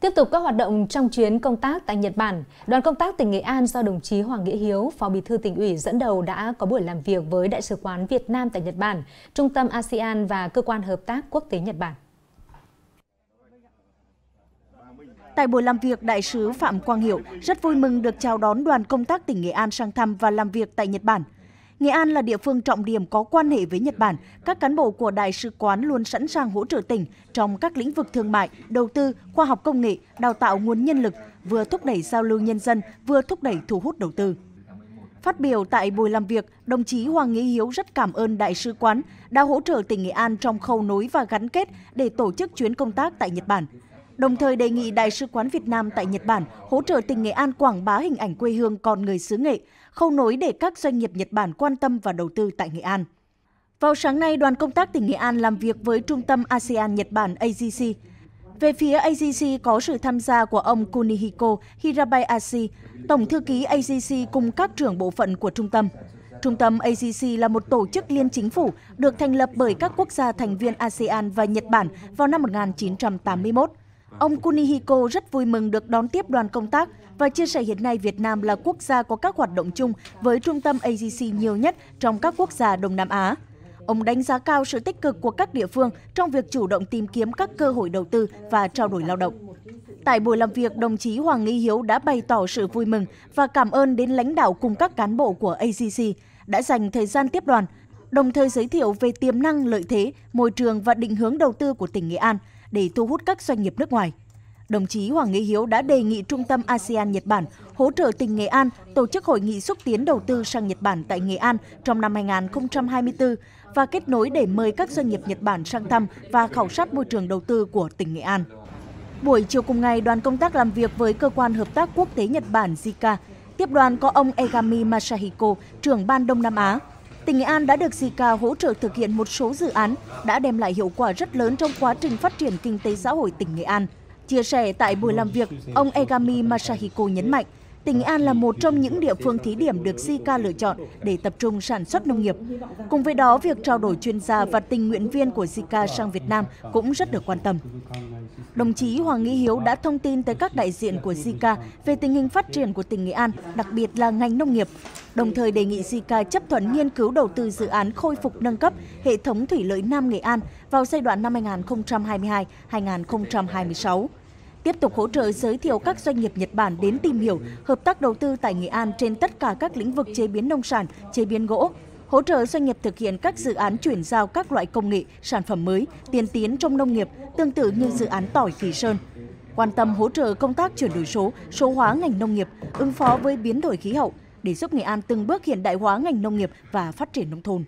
Tiếp tục các hoạt động trong chuyến công tác tại Nhật Bản, đoàn công tác tỉnh Nghệ An do đồng chí Hoàng Nghĩa Hiếu, Phó Bí thư tỉnh ủy dẫn đầu đã có buổi làm việc với Đại sứ quán Việt Nam tại Nhật Bản, Trung tâm ASEAN và Cơ quan Hợp tác Quốc tế Nhật Bản. Tại buổi làm việc, Đại sứ Phạm Quang Hiệu rất vui mừng được chào đón đoàn công tác tỉnh Nghệ An sang thăm và làm việc tại Nhật Bản. Nghệ An là địa phương trọng điểm có quan hệ với Nhật Bản. Các cán bộ của Đại sứ quán luôn sẵn sàng hỗ trợ tỉnh trong các lĩnh vực thương mại, đầu tư, khoa học công nghệ, đào tạo nguồn nhân lực, vừa thúc đẩy giao lưu nhân dân, vừa thúc đẩy thu hút đầu tư. Phát biểu tại buổi làm việc, đồng chí Hoàng Nghĩa Hiếu rất cảm ơn Đại sứ quán đã hỗ trợ tỉnh Nghệ An trong khâu nối và gắn kết để tổ chức chuyến công tác tại Nhật Bản đồng thời đề nghị Đại sứ quán Việt Nam tại Nhật Bản hỗ trợ tỉnh Nghệ An quảng bá hình ảnh quê hương con người xứ Nghệ, khâu nối để các doanh nghiệp Nhật Bản quan tâm và đầu tư tại Nghệ An. Vào sáng nay, đoàn công tác tỉnh Nghệ An làm việc với Trung tâm ASEAN Nhật Bản AGC. Về phía AGC có sự tham gia của ông Kunihiko Hirabayashi, Tổng thư ký AGC cùng các trưởng bộ phận của trung tâm. Trung tâm AGC là một tổ chức liên chính phủ được thành lập bởi các quốc gia thành viên ASEAN và Nhật Bản vào năm 1981. Vâng. Ông Kunihiko rất vui mừng được đón tiếp đoàn công tác và chia sẻ hiện nay Việt Nam là quốc gia có các hoạt động chung với trung tâm AGC nhiều nhất trong các quốc gia Đông Nam Á. Ông đánh giá cao sự tích cực của các địa phương trong việc chủ động tìm kiếm các cơ hội đầu tư và trao đổi lao động. Tại buổi làm việc, đồng chí Hoàng Nghi Hiếu đã bày tỏ sự vui mừng và cảm ơn đến lãnh đạo cùng các cán bộ của ACC đã dành thời gian tiếp đoàn, đồng thời giới thiệu về tiềm năng, lợi thế, môi trường và định hướng đầu tư của tỉnh Nghệ An – để thu hút các doanh nghiệp nước ngoài. Đồng chí Hoàng Nghĩa Hiếu đã đề nghị Trung tâm ASEAN Nhật Bản hỗ trợ tỉnh Nghệ An tổ chức hội nghị xúc tiến đầu tư sang Nhật Bản tại Nghệ An trong năm 2024 và kết nối để mời các doanh nghiệp Nhật Bản sang thăm và khảo sát môi trường đầu tư của tỉnh Nghệ An. Buổi chiều cùng ngày, đoàn công tác làm việc với Cơ quan Hợp tác Quốc tế Nhật Bản JICA. Tiếp đoàn có ông Egami Masahiko, trưởng ban Đông Nam Á, tỉnh Nghệ An đã được Zika hỗ trợ thực hiện một số dự án đã đem lại hiệu quả rất lớn trong quá trình phát triển kinh tế xã hội tỉnh Nghệ An. Chia sẻ tại buổi làm việc, ông Egami Masahiko nhấn mạnh, tỉnh An là một trong những địa phương thí điểm được Zika lựa chọn để tập trung sản xuất nông nghiệp. Cùng với đó, việc trao đổi chuyên gia và tình nguyện viên của Zika sang Việt Nam cũng rất được quan tâm. Đồng chí Hoàng Nghĩ Hiếu đã thông tin tới các đại diện của Zika về tình hình phát triển của tỉnh Nghệ An, đặc biệt là ngành nông nghiệp, đồng thời đề nghị Zika chấp thuận nghiên cứu đầu tư dự án khôi phục nâng cấp hệ thống thủy lợi Nam Nghệ An vào giai đoạn năm 2022-2026 tiếp tục hỗ trợ giới thiệu các doanh nghiệp Nhật Bản đến tìm hiểu, hợp tác đầu tư tại Nghệ An trên tất cả các lĩnh vực chế biến nông sản, chế biến gỗ, hỗ trợ doanh nghiệp thực hiện các dự án chuyển giao các loại công nghệ, sản phẩm mới, tiên tiến trong nông nghiệp, tương tự như dự án tỏi Kỳ Sơn. Quan tâm hỗ trợ công tác chuyển đổi số, số hóa ngành nông nghiệp, ứng phó với biến đổi khí hậu để giúp Nghệ An từng bước hiện đại hóa ngành nông nghiệp và phát triển nông thôn.